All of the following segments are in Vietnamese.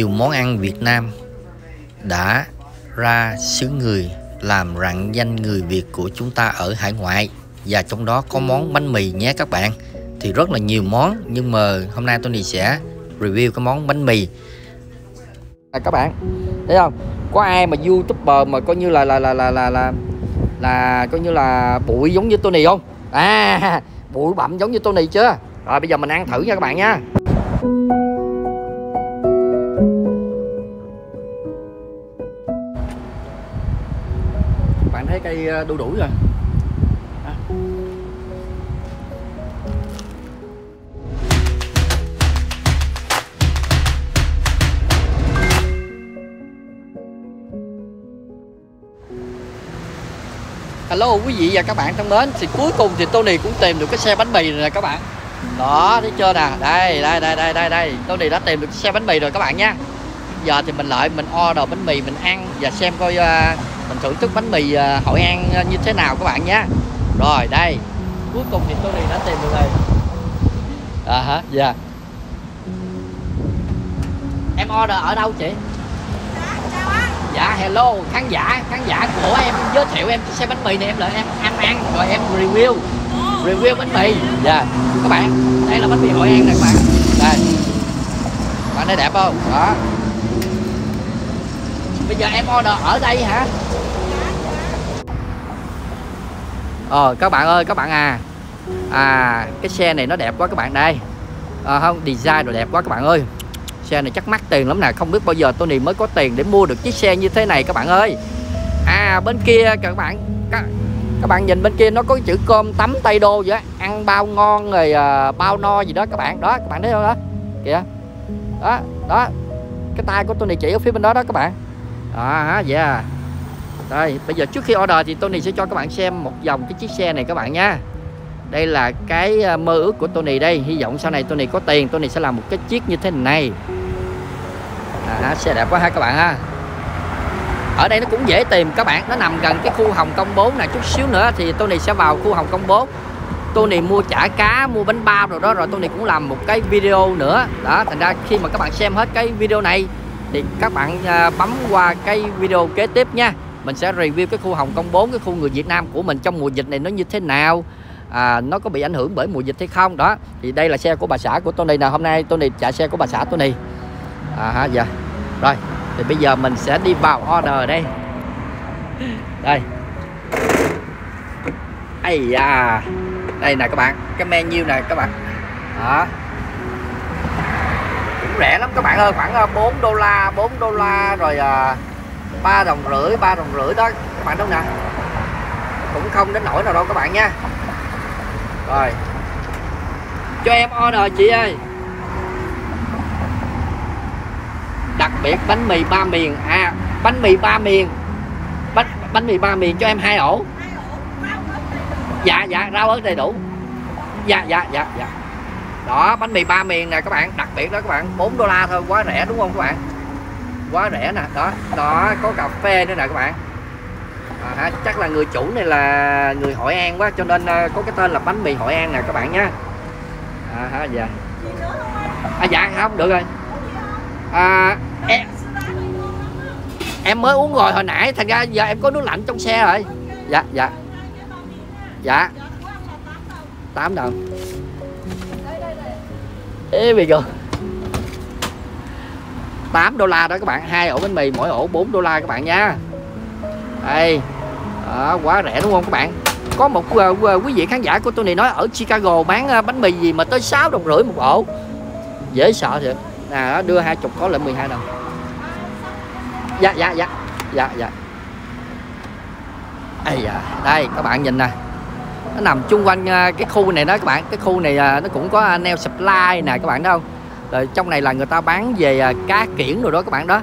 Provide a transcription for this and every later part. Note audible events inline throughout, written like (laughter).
nhiều món ăn Việt Nam đã ra xứ người làm rạng danh người Việt của chúng ta ở hải ngoại. Và trong đó có món bánh mì nhé các bạn. Thì rất là nhiều món nhưng mà hôm nay Tony sẽ review cái món bánh mì. À, các bạn thấy không? Có ai mà youtuber mà coi như là là là là là là, là coi như là bụi giống như Tony không? À (laughs) bụi bặm giống như Tony chưa? Rồi bây giờ mình ăn thử nha các bạn nha. Ờ, đu đủ rồi. À. Hello quý vị và các bạn thân mến. Thì cuối cùng thì Tony cũng tìm được cái xe bánh mì rồi nè các bạn. Đó thấy chưa nè? Đây đây đây đây đây đây. Tony đã tìm được cái xe bánh mì rồi các bạn nha. Giờ thì mình lại mình order bánh mì mình ăn Và xem coi uh, mình thưởng thức bánh mì à, Hội An à, như thế nào các bạn nhé. Rồi, đây. Cuối cùng thì tôi đã tìm được rồi. À hả? Dạ. Em order ở đâu chị? dạ hello, khán giả khán giả của em giới thiệu em xe bánh mì này, em lại em ăn ăn rồi em review. Review bánh mì. Dạ. Các bạn, đây là bánh mì hội an nè các bạn. Đây. Bạn thấy đẹp không? Đó. Bây giờ em order ở đây hả? Ờ các bạn ơi các bạn à. À cái xe này nó đẹp quá các bạn đây. À, không design rồi đẹp quá các bạn ơi. Xe này chắc mắc tiền lắm nè không biết bao giờ Tony mới có tiền để mua được chiếc xe như thế này các bạn ơi. À bên kia các bạn các, các bạn nhìn bên kia nó có chữ cơm tắm tây đô vậy ăn bao ngon rồi à, bao no gì đó các bạn. Đó các bạn thấy không đó? Kìa. Đó đó. Cái tay của Tony chỉ ở phía bên đó đó các bạn. À dạ yeah đây bây giờ trước khi order thì Tony sẽ cho các bạn xem một vòng cái chiếc xe này các bạn nha. Đây là cái ờ, mơ ước của Tony đây. Hy vọng sau này Tony có tiền Tony sẽ làm một cái chiếc như thế này. À, xe đẹp quá ha các bạn ha. Ở đây nó cũng dễ tìm các bạn. Nó nằm gần cái khu Hồng Kông 4 này chút xíu nữa thì Tony sẽ vào khu Hồng Kông 4 Tony mua chả cá mua bánh bao rồi đó rồi Tony cũng làm một cái video nữa. Đó thành ra khi mà các bạn xem hết cái video này thì các bạn ờ, bấm qua cái video kế tiếp nha mình sẽ review cái khu Hồng Kông 4 cái khu người Việt Nam của mình trong mùa dịch này nó như thế nào. À, nó có bị ảnh hưởng bởi mùa dịch hay không? Đó thì đây là xe của bà xã của Tony nè. Hôm nay Tony chạy xe của bà xã Tony. À ha dạ. Rồi thì bây giờ mình sẽ đi vào order đây. Đây. Ây da. Đây nè các bạn cái menu này các bạn. Đó. Cũng rẻ lắm các bạn ơi khoảng à, 4 đô la 4 đô la rồi à, ba đồng rưỡi, ba đồng rưỡi đó. Các bạn đâu nè cũng không đến nổi nào đâu các bạn nha. Rồi. Cho em order chị ơi. Đặc biệt bánh mì ba miền. À bánh mì ba miền. Bánh bánh mì ba miền cho em hai ổ. Dạ dạ rau ớt đầy đủ. Dạ dạ dạ dạ. Đó, bánh mì ba miền nè các bạn. Đặc biệt đó các bạn. 4 đô la thôi, quá rẻ đúng không các bạn? Quá rẻ nè. Đó đó có cà phê nữa nè các bạn. À, chắc là người chủ này là người Hội An quá cho nên à, có cái tên là bánh mì Hội An nè các bạn nhé à, ha, dạ. À, dạ không được rồi. À, em, em mới uống rồi hồi nãy thành ra giờ em có nước lạnh trong xe rồi. Dạ dạ. Dạ. 8 đồng. Ê bây giờ 8 đô la đó các bạn. Hai ổ bánh mì mỗi ổ 4 đô la các bạn nha. Đây. À, quá rẻ đúng không các bạn? Có một uh, quý vị khán giả của tôi này nói ở Chicago bán uh, bánh mì gì mà tới 6 đồng rưỡi một ổ. Dễ sợ thiệt. À, đưa hai chục có lại 12 đồng. Dạ dạ dạ. Dạ dạ. Ây da, đây các bạn nhìn nè. Nó nằm chung quanh cái khu này đó các bạn. Cái khu này nó cũng có neo supply nè các bạn đâu rồi trong này là người ta bán về à, cá kiển rồi đó các bạn đó.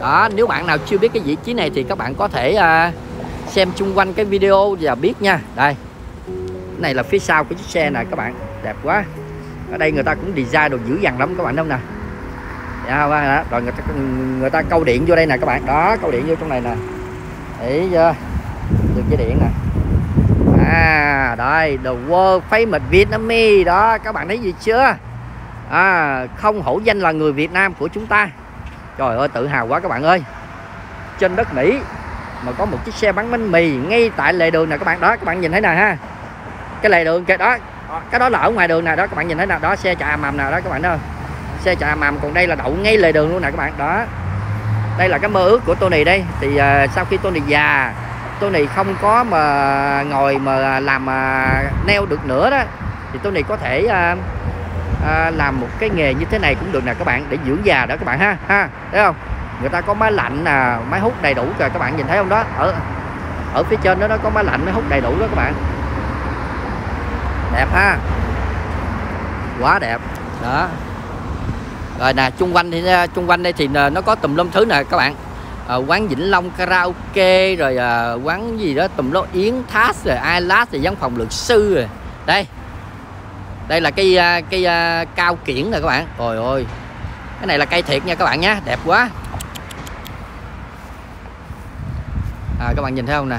Đó nếu bạn nào chưa biết cái vị trí này thì các bạn có thể uh, xem chung quanh cái video và biết nha. Đây cái này là phía sau của chiếc xe này các bạn đẹp quá. Ở đây người ta cũng design đồ dữ dằn lắm các bạn đâu nè? Dạ, vâng đó, rồi người ta người ta câu điện vô đây nè các bạn. Đó câu điện vô trong này nè. Thấy chưa? Được dây điện nè. À đây the world famous Vietnamese. Đó các bạn thấy gì chưa? À, không hổ danh là người Việt Nam của chúng ta. Trời ơi tự hào quá các bạn ơi. Trên đất Mỹ mà có một chiếc xe bán bánh mì ngay tại lề đường này các bạn. Đó các bạn nhìn thấy nè ha? Cái lề đường kia đó. Cái đó là ở ngoài đường này đó các bạn nhìn thấy nào? Đó xe chà mầm nào đó các bạn đó xe chà mầm còn đây là đậu ngay lề đường luôn nè các bạn. Đó. Đây là cái mơ ước của Tony đây. Thì uh, sau khi Tony già Tony không có mà ngồi mà làm à, uh, neo được nữa đó thì Tony có thể uh, à, làm một cái nghề như thế này cũng được nè các bạn để dưỡng già đó các bạn ha ha thấy không? Người ta có máy lạnh nè máy hút đầy đủ kìa các bạn nhìn thấy không đó? Ở ở phía trên đó nó có máy lạnh máy hút đầy đủ đó các bạn. Đẹp ha? Quá đẹp. Đó. Rồi nè chung quanh thì chung quanh đây thì à, nó có tùm lum thứ nè các bạn. À, quán Vĩnh Long karaoke rồi à, quán gì đó tùm lum yến thác rồi iLast rồi văn phòng luật sư rồi. Đây đây là cây à, cây à, cao kiển nè các bạn. Rồi ôi cái này là cây thiệt nha các bạn nhé đẹp quá. À, các bạn nhìn thấy không nè?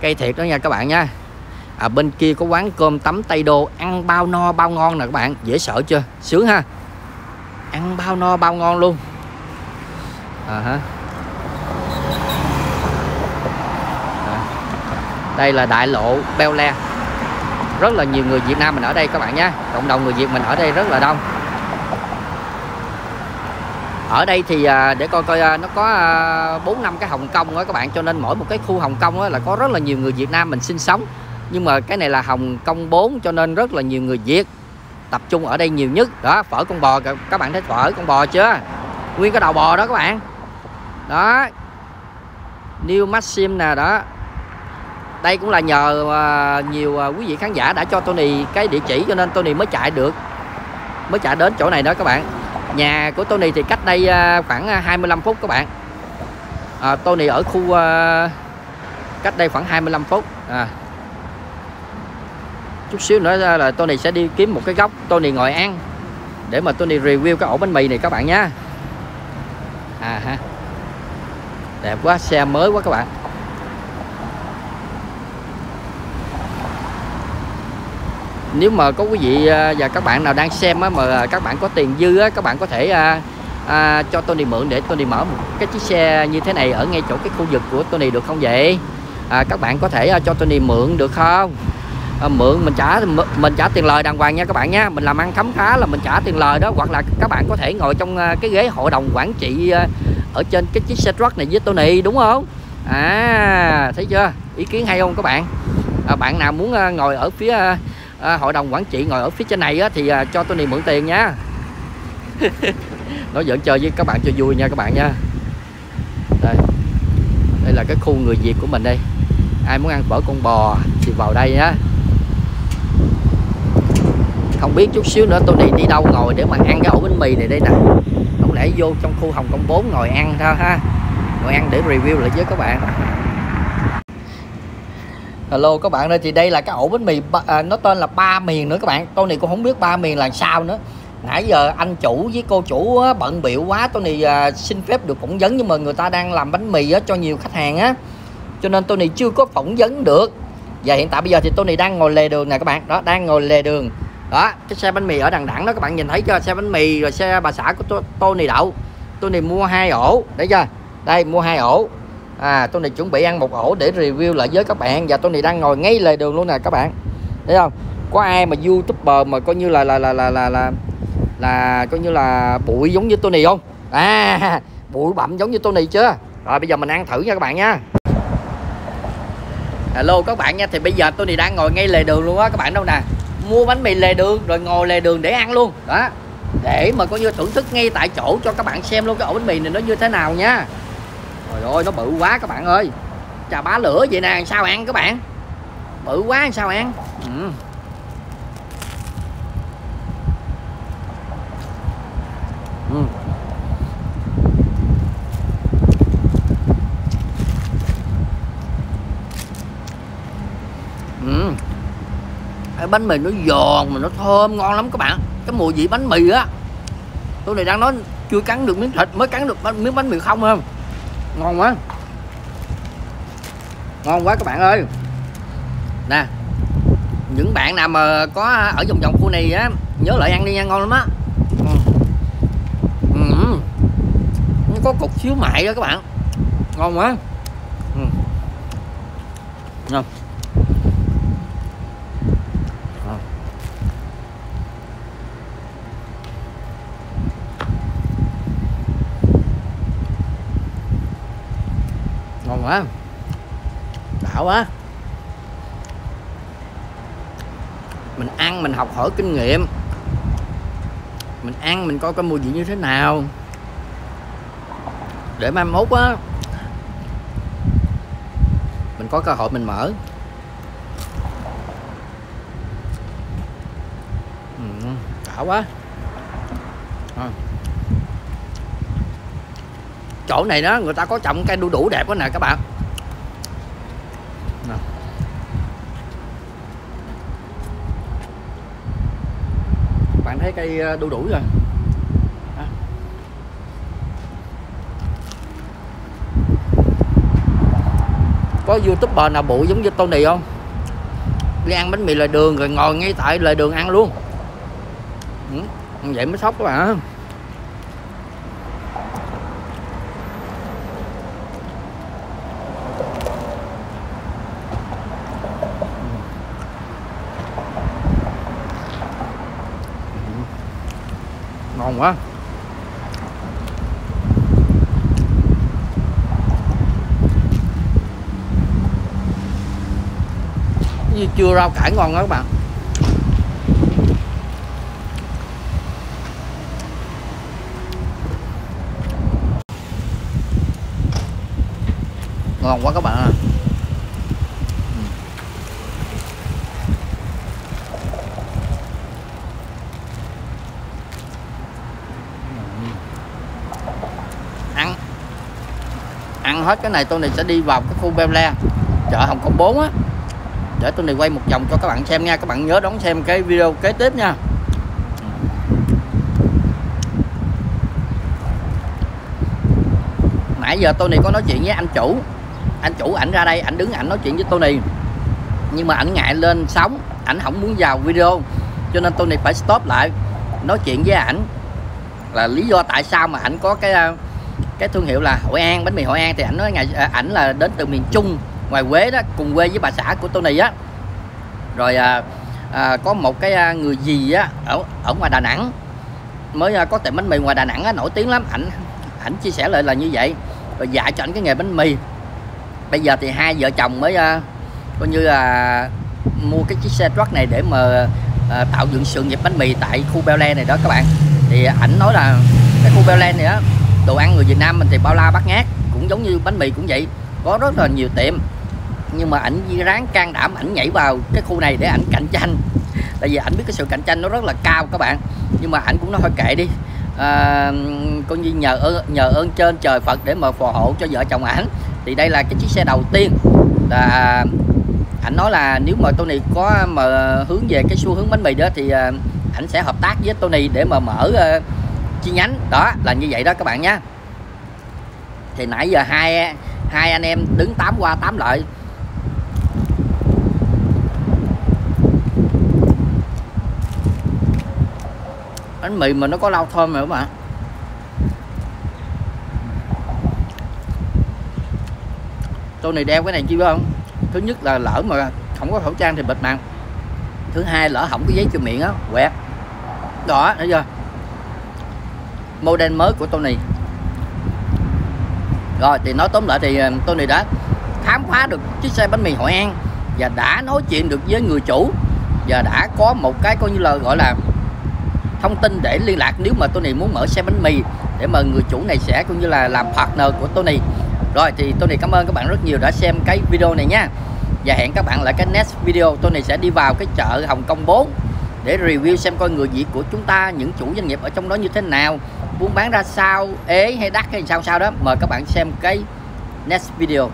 Cây thiệt đó nha các bạn nha à, bên kia có quán cơm tấm tây đô ăn bao no bao ngon nè các bạn. Dễ sợ chưa? Sướng ha. Ăn bao no bao ngon luôn. À, hả? À. đây là đại lộ Beo Le rất là nhiều người Việt Nam mình ở đây các bạn nhé. Cộng đồng người Việt mình ở đây rất là đông. Ở đây thì à, để coi coi à, nó có à, bốn năm cái Hồng Kông đó các bạn, cho nên mỗi một cái khu Hồng Kông là có rất là nhiều người Việt Nam mình sinh sống. Nhưng mà cái này là Hồng Kông 4 cho nên rất là nhiều người Việt tập trung ở đây nhiều nhất. Đó, phở con bò các bạn thấy phở con bò chưa? Nguyên cái đầu bò đó các bạn. Đó. New Maxim nè, đó đây cũng là nhờ à, nhiều à, quý vị khán giả đã cho Tony cái địa chỉ cho nên Tony mới chạy được. Mới chạy đến chỗ này đó các bạn. Nhà của Tony thì cách đây à, khoảng 25 phút các bạn. À, Tony ở khu cách đây khoảng 25 phút. À. chút xíu nữa là Tony sẽ đi kiếm một cái góc Tony ngồi ăn để mà Tony review cái ổ bánh mì này các bạn nhé à ha. Đẹp quá xe mới quá các bạn. Nếu mà có quý vị à, và các bạn nào đang xem mà các bạn có tiền dư các bạn có thể à, à, cho Tony mượn để Tony mở một cái chiếc xe như thế này ở ngay chỗ cái khu vực của Tony được không vậy? À, các bạn có thể à, cho Tony mượn được không? À, mượn mình trả mình trả tiền lời đàng hoàng nha các bạn nha. Mình làm ăn khấm khá là mình trả tiền lời đó. Hoặc là các bạn có thể ngồi trong à, cái ghế hội đồng quản trị à, ở trên cái chiếc xe truck này với Tony đúng không? À thấy chưa? Ý kiến hay không các bạn? À, bạn nào muốn ngồi ở phía à, hội đồng quản trị ngồi ở phía trên này á, thì à, cho Tony mượn tiền nha. (laughs) Nói giỡn chơi với các bạn cho vui nha các bạn nha. Đây. Đây là cái khu người Việt của mình đây. Ai muốn ăn phở con bò thì vào đây nhá. Không biết chút xíu nữa Tony đi đâu ngồi để mà ăn cái ổ bánh mì này đây nè. Không lẽ vô trong khu Hồng Kông 4 ngồi ăn thôi ha. Ngồi ăn để review lại với các bạn. Hello các bạn ơi thì đây là cái ổ bánh mì à, nó tên là ba miền nữa các bạn. Tôi này cũng không biết ba miền là sao nữa. Nãy giờ anh chủ với cô chủ á, bận biểu quá tôi này à, xin phép được phỏng vấn nhưng mà người ta đang làm bánh mì á, cho nhiều khách hàng á. Cho nên tôi này chưa có phỏng vấn được. Và hiện tại bây giờ thì tôi này đang ngồi lề đường nè các bạn. Đó đang ngồi lề đường. Đó cái xe bánh mì ở đằng đẳng đó các bạn nhìn thấy chưa? Xe bánh mì rồi xe bà xã của tôi, tôi này đậu. Tôi này mua hai ổ. Đấy chưa? Đây mua hai ổ à tôi này chuẩn bị ăn một ổ để review lại với các bạn. Và tôi này đang ngồi ngay lề đường luôn nè các bạn. Thấy không? Có ai mà youtuber mà coi như là là là là là là, là coi như là bụi giống như tôi này không? À (laughs) bụi bặm giống như tôi này chưa? Rồi bây giờ mình ăn thử nha các bạn nha. Hello các bạn nha. Thì bây giờ tôi này đang ngồi ngay lề đường luôn á các bạn đâu nè? Mua bánh mì lề đường rồi ngồi lề đường để ăn luôn. Đó. Để mà coi như thưởng thức ngay tại chỗ cho các bạn xem luôn cái ổ bánh mì này nó như thế nào nha. Trời ơi, nó bự quá các bạn ơi Chà, bá lửa vậy nè, sao ăn các bạn Bự quá, sao ăn ừ. Ừ. Ừ. Cái bánh mì nó giòn mà nó thơm ngon lắm các bạn cái mùi vị bánh mì á tôi này đang nói chưa cắn được miếng thịt, mới cắn được miếng bánh mì không không ngon quá ngon quá các bạn ơi nè, những bạn nào mà có ở vòng vòng khu này á, nhớ lại ăn đi nha, ngon lắm á ừ. Ừ. có cục xíu mại đó các bạn ngon quá ừ. ngon ngon quá. Đã quá. Mình ăn, mình học hỏi kinh nghiệm. Mình ăn, mình coi cái mùi vị như thế nào. Để mai mốt á, mình có cơ hội mình mở. Ừ, Đã quá. À chỗ này đó người ta có trồng cây đu đủ đẹp quá nè các bạn nè. bạn thấy cây ờ, đu đủ rồi à. có youtuber nào bụi giống như Tony không đi ăn bánh mì lề đường rồi ngồi ngay tại lề đường ăn luôn ừ. vậy mới sốc các bạn ngon quá như chưa rau cải ngon đó các bạn ngon quá các bạn ạ à. Hết cái này tôi này sẽ đi vào cái khu Bel chợ Hồng Kông 4 á. Để tôi này quay một vòng cho các bạn xem nha. Các bạn nhớ đón xem cái video kế tiếp nha. Nãy giờ tôi này có nói chuyện với anh chủ. Anh chủ ảnh ra đây, ảnh đứng ảnh nói chuyện với tôi này nhưng mà ảnh ngại lên sóng. Ảnh không muốn vào video. Cho nên tôi này phải stop lại, nói chuyện với ảnh. Là lý do tại sao mà ảnh có cái à, cái thương hiệu là Hội An bánh mì Hội An thì ảnh nói ngày à, ảnh là đến từ miền Trung ngoài Quế đó cùng quê với bà xã của Tony á. Rồi à, à, có một cái à, người gì á ở ở ngoài Đà Nẵng mới à, có tiệm bánh mì ngoài Đà Nẵng á, nổi tiếng lắm. Ảnh ảnh chia sẻ lại là như vậy rồi dạy cho ảnh cái nghề bánh mì. Bây giờ thì hai vợ chồng mới à, coi như là mua cái chiếc xe truck này để mà à, tạo dựng sự nghiệp bánh mì tại khu Bel này đó các bạn. Thì ảnh nói là cái khu Bel này á đồ ăn người Việt Nam mình thì bao la bát ngát cũng giống như bánh mì cũng vậy có rất là nhiều tiệm. Nhưng mà ảnh ráng can đảm ảnh nhảy vào cái khu này để ảnh cạnh tranh. Tại vì ảnh biết cái sự cạnh tranh nó rất là cao các bạn. Nhưng mà ảnh cũng nói thôi kệ đi. À, coi như nhờ ơn nhờ ơn trên trời Phật để mà phù hộ cho vợ chồng ảnh. Thì đây là cái chiếc xe đầu tiên. Là ảnh nói là nếu mà Tony có mà hướng về cái xu hướng bánh mì đó thì à, ảnh sẽ hợp tác với Tony để mà mở uh, chi nhánh. Đó, là như vậy đó các bạn nhé. Thì nãy giờ hai hai anh em đứng tám qua tám lại. Bánh mì mà nó có lau thơm rồi mà tôi này đeo cái này chi biết không? Thứ nhất là lỡ mà không có khẩu trang thì bịt mặt thứ hai lỡ không có giấy cho miệng á, quẹt. Đó, thấy chưa? Model mới của Tony. Rồi, thì nói tóm lại thì ờ, Tony đã khám phá được chiếc xe bánh mì Hội An và đã nói chuyện được với người chủ và đã có một cái coi như là, gọi là, thông tin để liên lạc nếu mà Tony muốn mở xe bánh mì để mà người chủ này sẽ cũng như là làm partner của Tony. Rồi, thì Tony cảm ơn các bạn rất nhiều đã xem cái video này nha. Và hẹn các bạn lại cái next video, Tony sẽ đi vào cái chợ Hồng Kông 4 để review xem coi người Việt của chúng ta, những chủ doanh nghiệp ở trong đó như thế nào buôn bán ra sao, ế hay đắt hay sao sao đó, mời các bạn xem cái next video.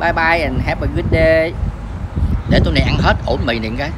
Bye bye and have a good day. Để tôi này ăn hết ổn mì này cái.